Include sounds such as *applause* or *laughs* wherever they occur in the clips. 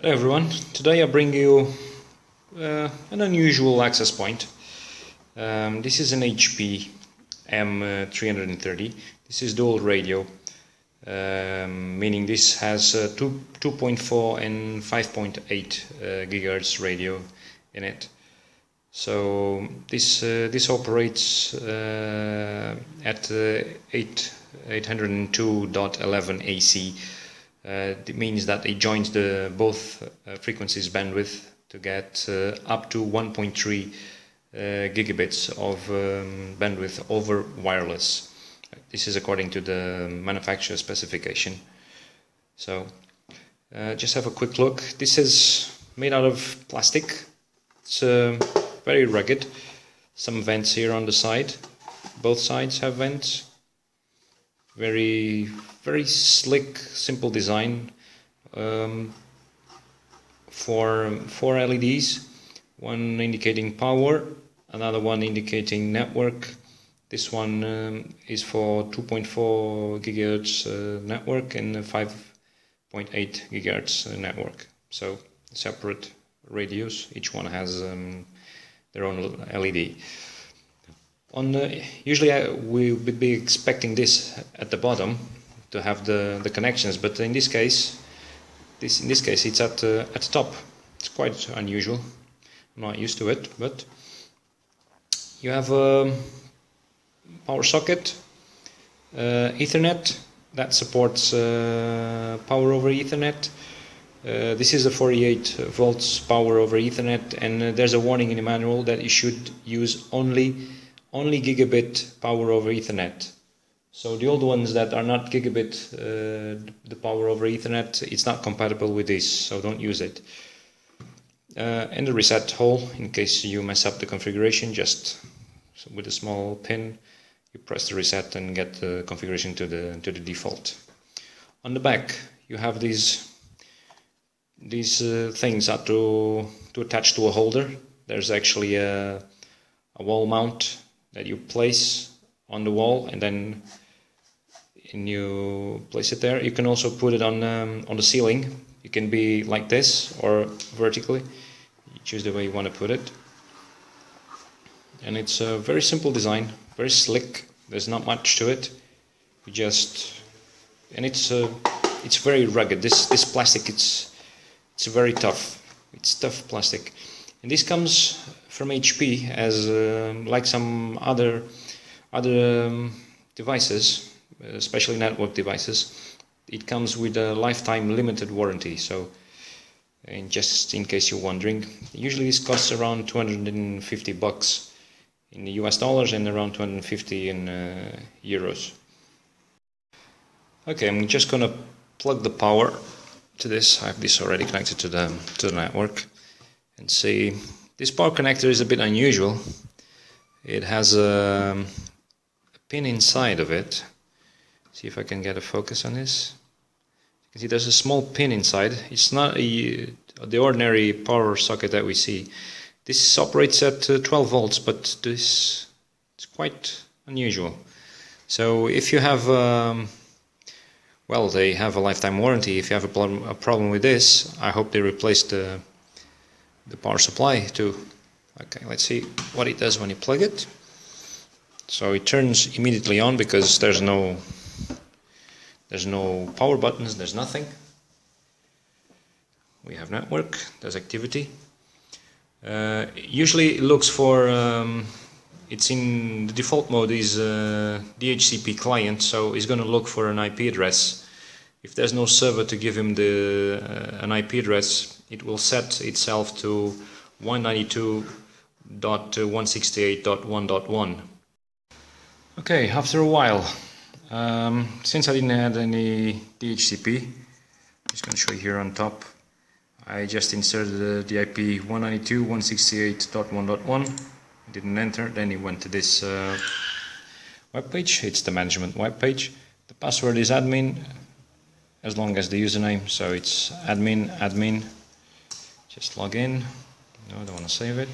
Hello everyone, today I bring you uh, an unusual access point. Um, this is an HP M330. This is dual radio, um, meaning this has uh, 2.4 and 5.8 uh, gigahertz radio in it. So this uh, this operates uh, at uh, 8 802.11 AC it means that it joins the both uh, frequencies bandwidth to get uh, up to 1.3 uh, gigabits of um, bandwidth over wireless. This is according to the manufacturer specification. So uh, just have a quick look. This is made out of plastic. It's uh, very rugged. Some vents here on the side. Both sides have vents very very slick simple design um, for four LEDs one indicating power another one indicating network. This one um, is for 2.4 gigahertz uh, network and 5.8 gigahertz uh, network. So separate radios each one has um, their own LED on uh, usually I, we would be expecting this at the bottom to have the, the connections, but in this case, this in this case it's at uh, at the top. It's quite unusual. I'm not used to it, but you have a power socket, uh, Ethernet that supports uh, power over Ethernet. Uh, this is a 48 volts power over Ethernet, and uh, there's a warning in the manual that you should use only only gigabit power over Ethernet. So the old ones that are not gigabit, uh, the power over Ethernet, it's not compatible with this, so don't use it. Uh, and the reset hole, in case you mess up the configuration, just with a small pin, you press the reset and get the configuration to the to the default. On the back, you have these these uh, things are to to attach to a holder. There's actually a, a wall mount that you place on the wall and then and you place it there. You can also put it on um, on the ceiling. It can be like this or vertically. You choose the way you want to put it. And it's a very simple design, very slick. There's not much to it. You just and it's uh, it's very rugged. This this plastic it's it's very tough. It's tough plastic. And this comes from HP as uh, like some other other um, devices, especially network devices. It comes with a lifetime limited warranty. So, in just in case you're wondering, usually this costs around 250 bucks in the US dollars and around 250 in uh, euros. Okay, I'm just gonna plug the power to this. I have this already connected to the to the network, and see this power connector is a bit unusual. It has a, a pin inside of it. See if I can get a focus on this. You can see there's a small pin inside. It's not a, the ordinary power socket that we see. This operates at uh, 12 volts, but this is quite unusual. So if you have, um, well, they have a lifetime warranty. If you have a problem, a problem with this, I hope they replace the the power supply too. Okay, let's see what it does when you plug it. So it turns immediately on because there's no there's no power buttons, there's nothing. We have network, there's activity. Uh, usually it looks for um, it's in the default mode is uh, DHCP client, so it's going to look for an IP address. If there's no server to give him the uh, an IP address, it will set itself to 192.168.1.1. Okay, after a while, um, since I didn't add any DHCP, I'm just going to show you here on top, I just inserted the IP 192.168.1.1, didn't enter, then it went to this uh, web page, it's the management web page. The password is admin, as long as the username, so it's admin, admin, just log in no I don't want to save it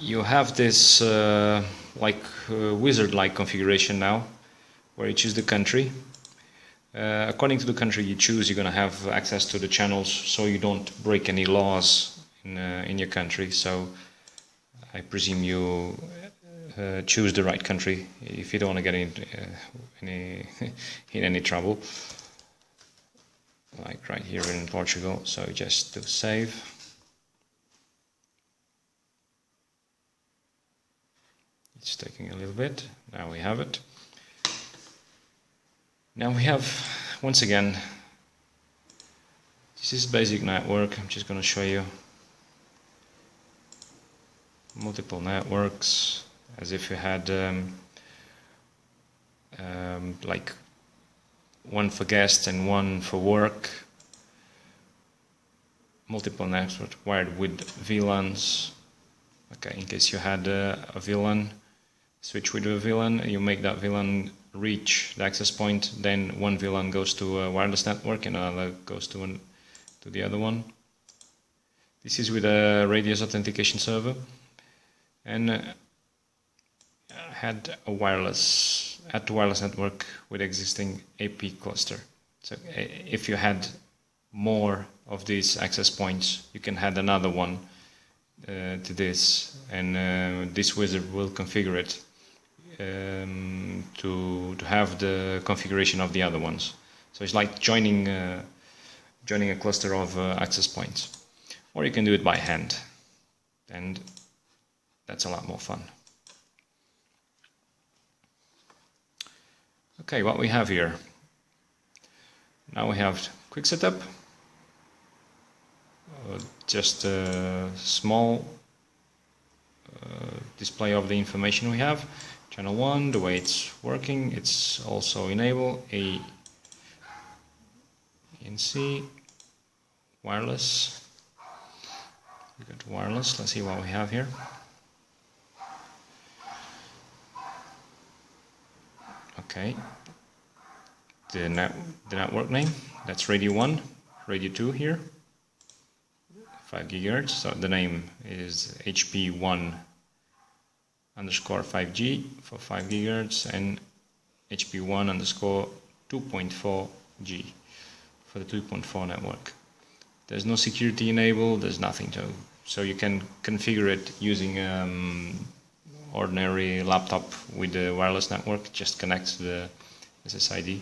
you have this uh, like uh, wizard like configuration now where you choose the country Uh, according to the country you choose, you're going to have access to the channels, so you don't break any laws in uh, in your country. So I presume you uh, choose the right country if you don't want to get in uh, any *laughs* in any trouble. Like right here in Portugal. So just to save. It's taking a little bit. Now we have it. Now we have, once again, this is basic network. I'm just going to show you multiple networks as if you had um, um, like one for guests and one for work. Multiple networks wired with VLANs. Okay, in case you had uh, a VLAN switch with a VLAN, you make that VLAN reach the access point, then one VLAN goes to a wireless network and another goes to, an, to the other one. This is with a radius authentication server and uh, had a wireless had a wireless network with existing AP cluster. So uh, if you had more of these access points, you can add another one uh, to this, and uh, this wizard will configure it um, to to have the configuration of the other ones. So it's like joining uh, joining a cluster of access points, or you can do it by hand, and that's a lot more fun. Okay, what we have here. Now we have quick setup, uh, just a small uh, display of the information we have. Channel 1 the way it's working it's also enable a NC wireless. We go to wireless. Let's see what we have here okay the net the network name that's radio 1 radio 2 here 5 gigahertz so the name is HP1 underscore 5G for 5 gigahertz and HP1 underscore 2.4G for the 2.4 network. There's no security enabled, there's nothing to, so you can configure it using um, ordinary laptop with the wireless network, just connect to the SSID.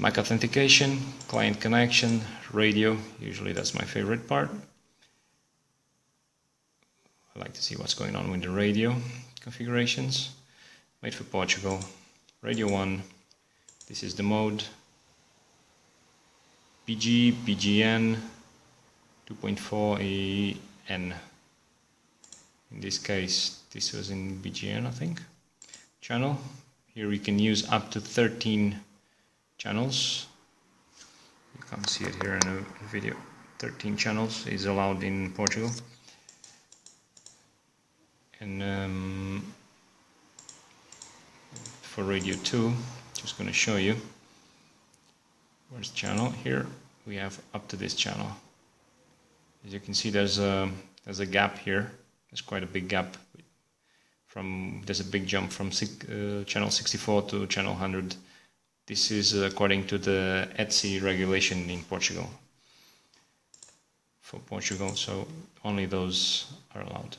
MAC authentication, client connection, radio, usually that's my favorite part. I like to see what's going on with the radio configurations. Made for Portugal. Radio 1. This is the mode. BG, BGN, 2.4 AN. In this case, this was in BGN, I think. Channel. Here we can use up to 13 channels. You can't see it here in a video. 13 channels is allowed in Portugal and um, for radio 2 just going to show you where's channel here we have up to this channel as you can see there's a there's a gap here there's quite a big gap from there's a big jump from uh, channel 64 to channel 100 this is according to the ETSI regulation in Portugal. For Portugal so only those are allowed.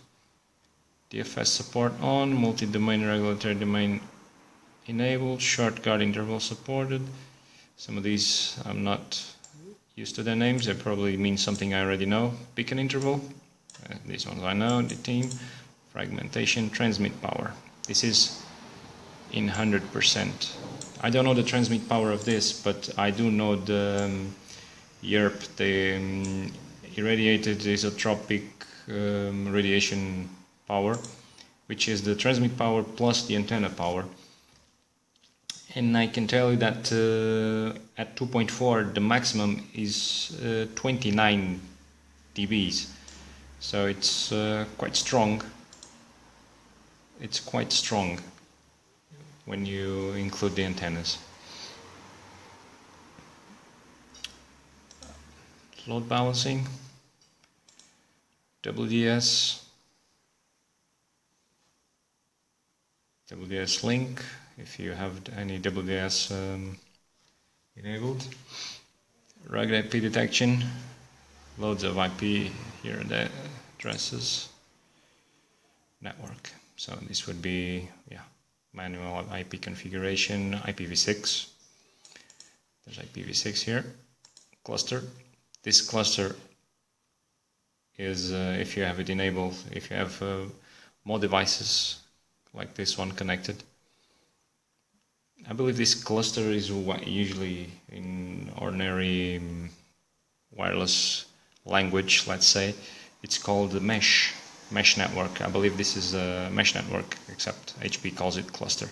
DFS support on, multi-domain regulatory domain enabled, short guard interval supported. Some of these I'm not used to their names, they probably mean something I already know. Beacon interval, uh, these ones I know, DTIM, fragmentation, transmit power. This is in 100%. I don't know the transmit power of this, but I do know the um, EIRP, the um, irradiated isotropic um, radiation power, which is the transmit power plus the antenna power. And I can tell you that uh, at 2.4 the maximum is uh, 29 dBs. So it's uh, quite strong. It's quite strong when you include the antennas. Load balancing, WDS, WDS link if you have any WDS um, enabled. Rogue AP detection, loads of IP here, the addresses, network. So this would be yeah manual IP configuration, IPv6. There's IPv6 here, cluster. This cluster is uh, if you have it enabled, if you have uh, more devices like this one connected. I believe this cluster is usually in ordinary um, wireless language, let's say, it's called the mesh mesh network. I believe this is a mesh network, except HP calls it cluster.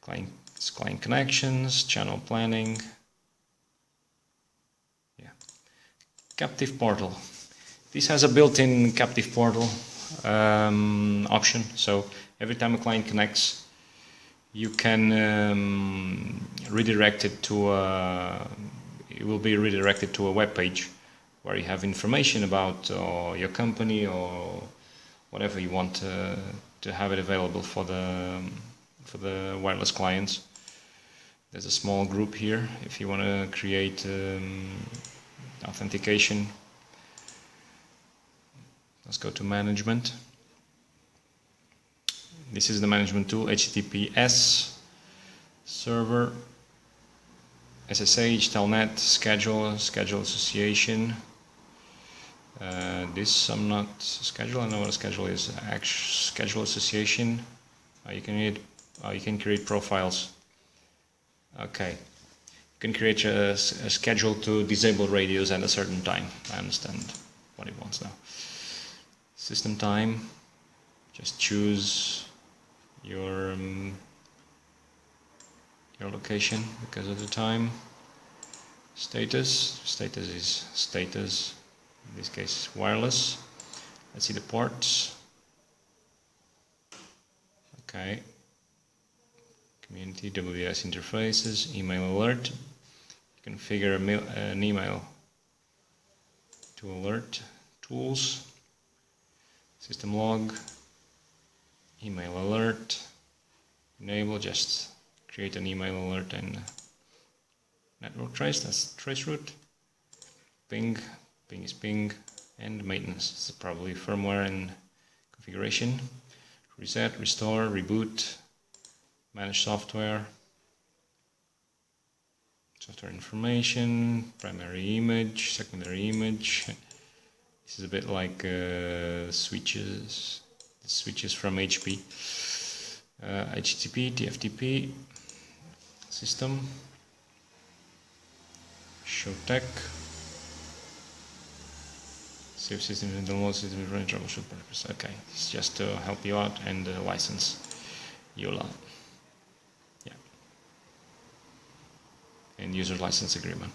Client, client connections, channel planning. Yeah, captive portal. This has a built-in captive portal um, option. So every time a client connects, you can um, redirect it to a, it will be redirected to a web page where you have information about uh, your company or whatever you want to, to have it available for the for the wireless clients. There's a small group here if you want to create um, authentication. Let's go to management. This is the management tool HTTPS server SSH, Telnet, schedule, schedule association, uh, this I'm not schedule. I know what a schedule is. Schedule association. Uh, you can read. Uh, you can create profiles. Okay. You can create a, a, schedule to disable radios at a certain time. I understand what it wants now. System time. Just choose your um, your location because of the time. Status. Status is status in this case wireless. Let's see the ports. Okay. Community WS interfaces email alert. Configure an email to alert tools. System log. Email alert. Enable just create an email alert and network trace. That's trace route, ping ping is ping and maintenance is probably firmware and configuration. Reset restore reboot manage software software information primary image secondary image. This is a bit like uh, switches switches from HP uh, HTTP TFTP system. Show tech Save system and download system for troubleshoot purpose. Okay, it's just to help you out and uh, license EULA. Yeah. And user license agreement.